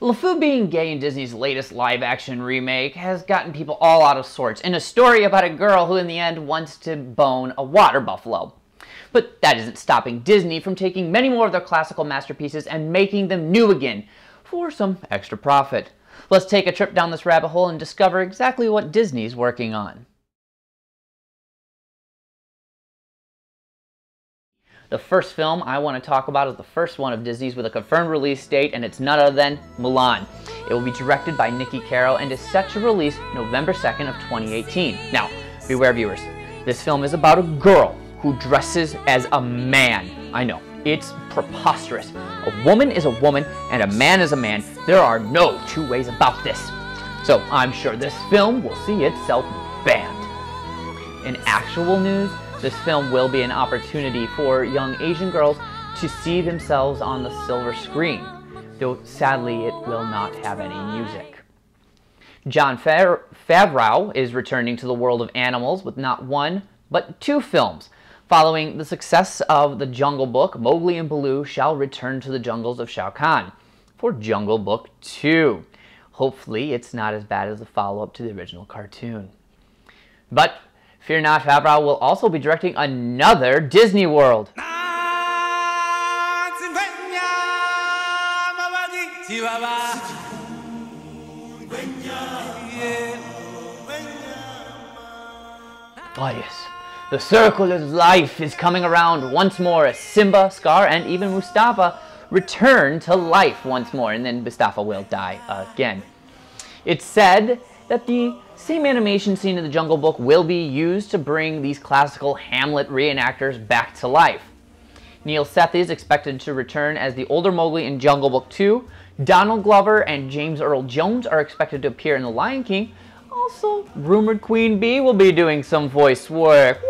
LeFou being gay in Disney's latest live action remake has gotten people all out of sorts in a story about a girl who in the end wants to bone a water buffalo. But that isn't stopping Disney from taking many more of their classical masterpieces and making them new again for some extra profit. Let's take a trip down this rabbit hole and discover exactly what Disney's working on. The first film I want to talk about is the first one of Disney's with a confirmed release date, and it's none other than Mulan. It will be directed by Niki Caro and is set to release November 2nd of 2018. Now, beware viewers, this film is about a girl who dresses as a man. I know, it's preposterous. A woman is a woman and a man is a man. There are no two ways about this. So I'm sure this film will see itself banned. In actual news, this film will be an opportunity for young Asian girls to see themselves on the silver screen, though sadly it will not have any music. Jon Favreau is returning to the world of animals with not one, but two films. Following the success of The Jungle Book, Mowgli and Baloo shall return to the jungles of Shao Kahn for Jungle Book 2. Hopefully, it's not as bad as the follow up to the original cartoon. But Fear not, Favreau will also be directing another Disney World. Oh yes, the circle of life is coming around once more as Simba, Scar, and even Mustafa return to life once more, and then Mustafa will die again. It's said that the same animation scene in the Jungle Book will be used to bring these classical Hamlet reenactors back to life. Neel Sethi is expected to return as the older Mowgli in Jungle Book 2. Donald Glover and James Earl Jones are expected to appear in The Lion King. Also, rumored Queen Bey will be doing some voice work.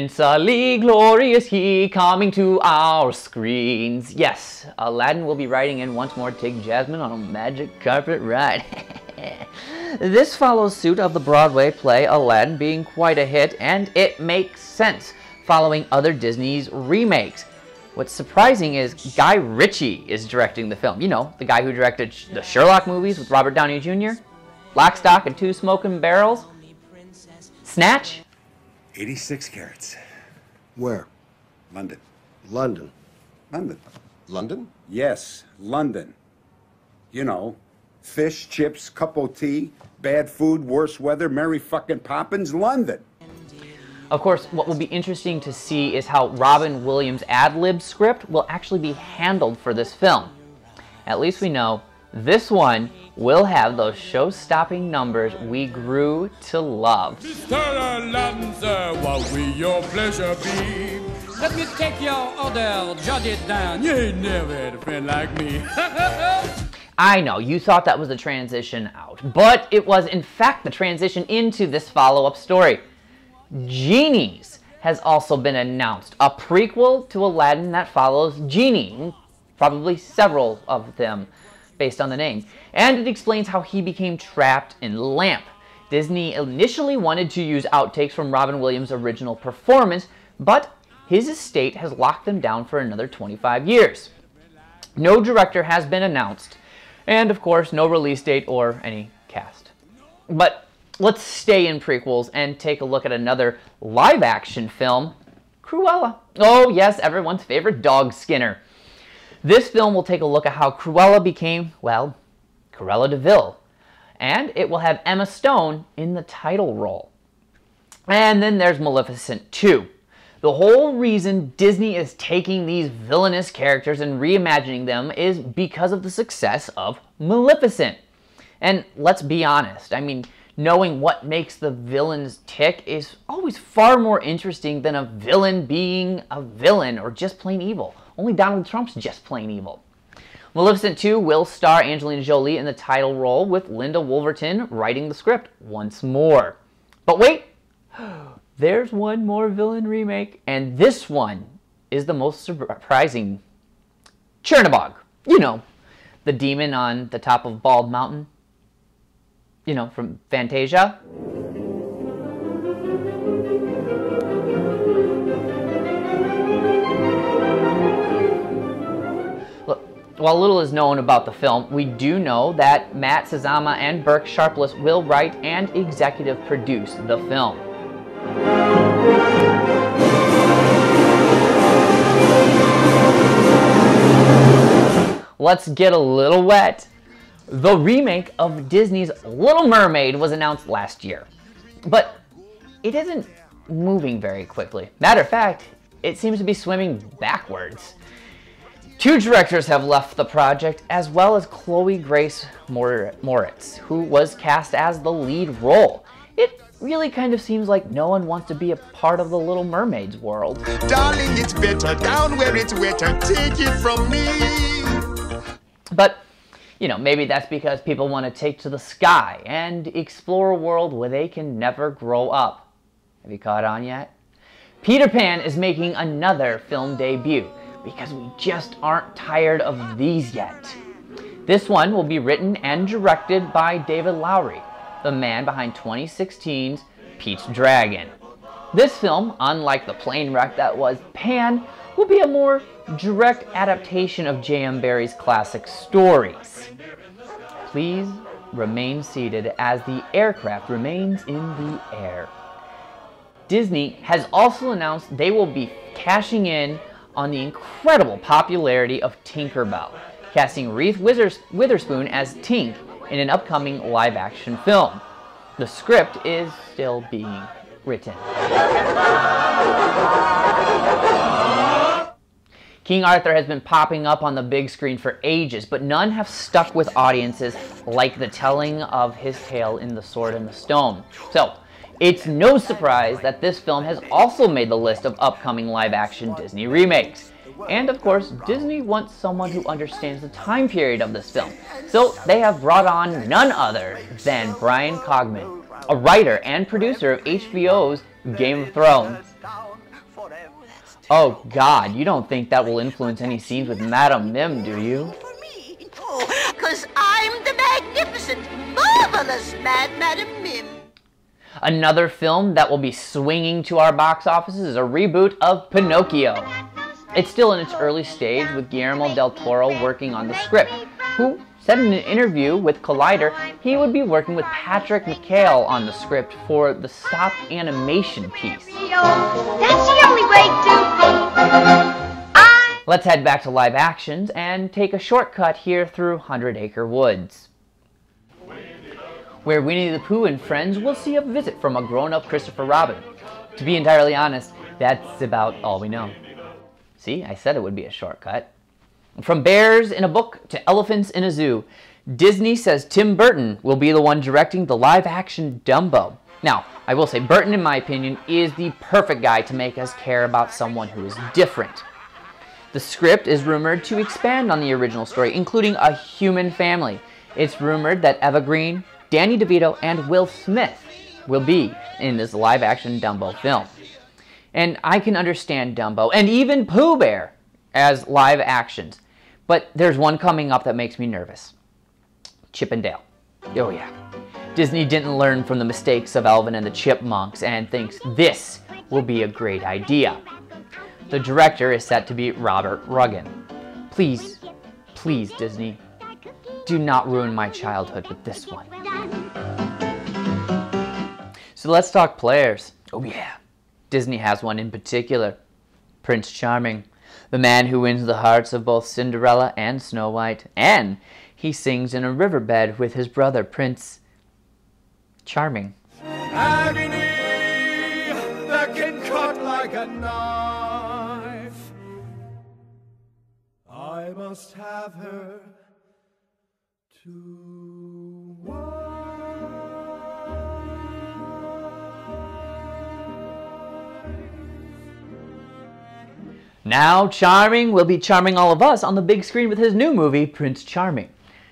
Prince Ali, glorious he, coming to our screens. Yes, Aladdin will be riding in once more to take Jasmine on a magic carpet ride. this follows suit of the Broadway play Aladdin being quite a hit, and it makes sense following other Disney's remakes. What's surprising is Guy Ritchie is directing the film. You know, the guy who directed the Sherlock movies with Robert Downey Jr., Lock, Stock, and Two Smoking Barrels, Snatch, 86 carats. Where? London. London. London. London? Yes, London. You know, fish, chips, cup of tea, bad food, worse weather, Mary fucking Poppins, London. Of course, what will be interesting to see is how Robin Williams' ad lib script will actually be handled for this film. At least we know this one will have those show-stopping numbers we grew to love. Mr. Aladdin, what will your pleasure be? Let me take your order, jot it down. You ain't never had a friend like me. I know, you thought that was the transition out, but it was in fact the transition into this follow-up story. Genies has also been announced, a prequel to Aladdin that follows Genie, probably several of them based on the name, and it explains how he became trapped in lamp. Disney initially wanted to use outtakes from Robin Williams' original performance, but his estate has locked them down for another 25 years. No director has been announced, and of course, no release date or any cast. But let's stay in prequels and take a look at another live action film, Cruella. Oh, yes, everyone's favorite dog Skinner. This film will take a look at how Cruella became, well, Cruella de Vil. And it will have Emma Stone in the title role. And then there's Maleficent 2. The whole reason Disney is taking these villainous characters and reimagining them is because of the success of Maleficent. And let's be honest, I mean, knowing what makes the villains tick is always far more interesting than a villain being a villain or just plain evil. Only Donald Trump's just plain evil. Maleficent 2 will star Angelina Jolie in the title role with Linda Woolverton writing the script once more. But wait, there's one more villain remake, and this one is the most surprising. Chernabog, you know, the demon on the top of Bald Mountain. you know, from Fantasia. While little is known about the film, we do know that Matt Sazama and Burk Sharpless will write and executive produce the film. Let's get a little wet. The remake of Disney's Little Mermaid was announced last year, but it isn't moving very quickly. Matter of fact, it seems to be swimming backwards. Two directors have left the project, as well as Chloe Grace Moretz, who was cast as the lead role. It really kind of seems like no one wants to be a part of the Little Mermaid's world. Darling, it's better down where it's wetter. Take it from me. But, you know, maybe that's because people want to take to the sky and explore a world where they can never grow up. Have you caught on yet? Peter Pan is making another film debut because we just aren't tired of these yet. This one will be written and directed by David Lowery, the man behind 2016's Pete's Dragon. This film, unlike the plane wreck that was Pan, will be a more direct adaptation of J.M. Barrie's classic stories. Please remain seated as the aircraft remains in the air. Disney has also announced they will be cashing in on the incredible popularity of Tinkerbell, casting Reese Witherspoon as Tink in an upcoming live action film. The script is still being written. King Arthur has been popping up on the big screen for ages, but none have stuck with audiences like the telling of his tale in The Sword and the Stone. So, it's no surprise that this film has also made the list of upcoming live-action Disney remakes. And of course, Disney wants someone who understands the time period of this film. So they have brought on none other than Bryan Cogman, a writer and producer of HBO's Game of Thrones. Oh god, you don't think that will influence any scenes with Madame Mim, do you? Because I'm the magnificent, marvelous Mad Madame Mim. Another film that will be swinging to our box offices is a reboot of Pinocchio. It's still in its early stage with Guillermo del Toro working on the script, who said in an interview with Collider he would be working with Patrick McHale on the script for the stop animation piece. That's the only way to Let's head back to live actions and take a shortcut here through Hundred Acre Woods where Winnie the Pooh and friends will see a visit from a grown-up Christopher Robin. To be entirely honest, that's about all we know. See, I said it would be a shortcut. From bears in a book to elephants in a zoo, Disney says Tim Burton will be the one directing the live-action Dumbo. Now, I will say Burton, in my opinion, is the perfect guy to make us care about someone who is different. The script is rumored to expand on the original story, including a human family. It's rumored that Eva Green, Danny DeVito and Will Smith will be in this live action Dumbo film. And I can understand Dumbo and even Pooh Bear as live actions. But there's one coming up that makes me nervous Chip and Dale. Oh, yeah. Disney didn't learn from the mistakes of Alvin and the Chipmunks and thinks this will be a great idea. The director is set to be Robert Rugan. Please, please, Disney, do not ruin my childhood with this one. So let's talk players. Oh yeah, Disney has one in particular. Prince Charming, the man who wins the hearts of both Cinderella and Snow White, and he sings in a riverbed with his brother Prince Charming. Agony that can cut like a knife. I must have her to Now Charming will be charming all of us on the big screen with his new movie, Prince Charming.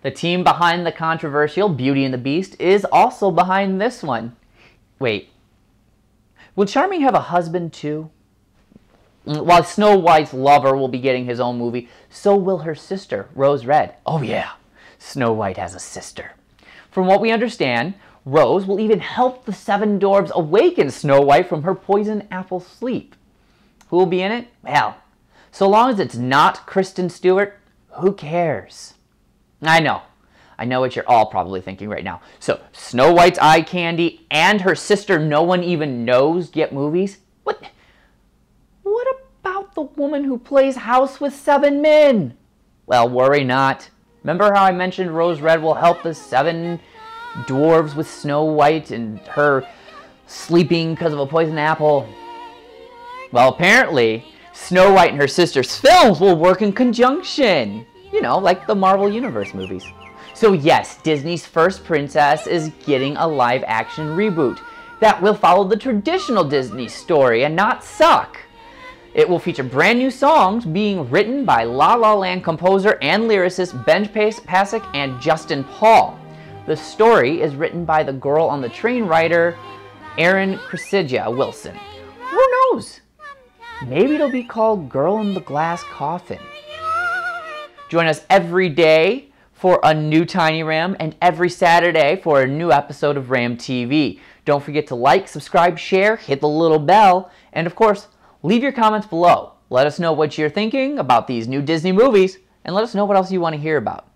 The team behind the controversial Beauty and the Beast is also behind this one. Wait, will Charming have a husband too? Mm, while Snow White's lover will be getting his own movie, so will her sister, Rose Red. Oh yeah, Snow White has a sister. From what we understand, Rose will even help the seven dwarves awaken Snow White from her poison apple sleep. Who will be in it? Well, so long as it's not Kristen Stewart, who cares? I know. I know what you're all probably thinking right now. So, Snow White's eye candy and her sister no one even knows get movies? What? What about the woman who plays House with Seven Men? Well, worry not. Remember how I mentioned Rose Red will help the seven dwarves with Snow White and her sleeping because of a poison apple? Well, apparently, Snow White and her sister's films will work in conjunction. You know, like the Marvel Universe movies. So yes, Disney's first princess is getting a live action reboot that will follow the traditional Disney story and not suck. It will feature brand new songs being written by La La Land composer and lyricist Ben Pasek and Justin Paul. The story is written by the Girl on the Train writer Erin Cressida Wilson. Who knows? Maybe it'll be called Girl in the Glass Coffin. Join us every day for a new Tiny RAM and every Saturday for a new episode of Ram TV. Don't forget to like, subscribe, share, hit the little bell, and of course, leave your comments below. Let us know what you're thinking about these new Disney movies, and let us know what else you want to hear about.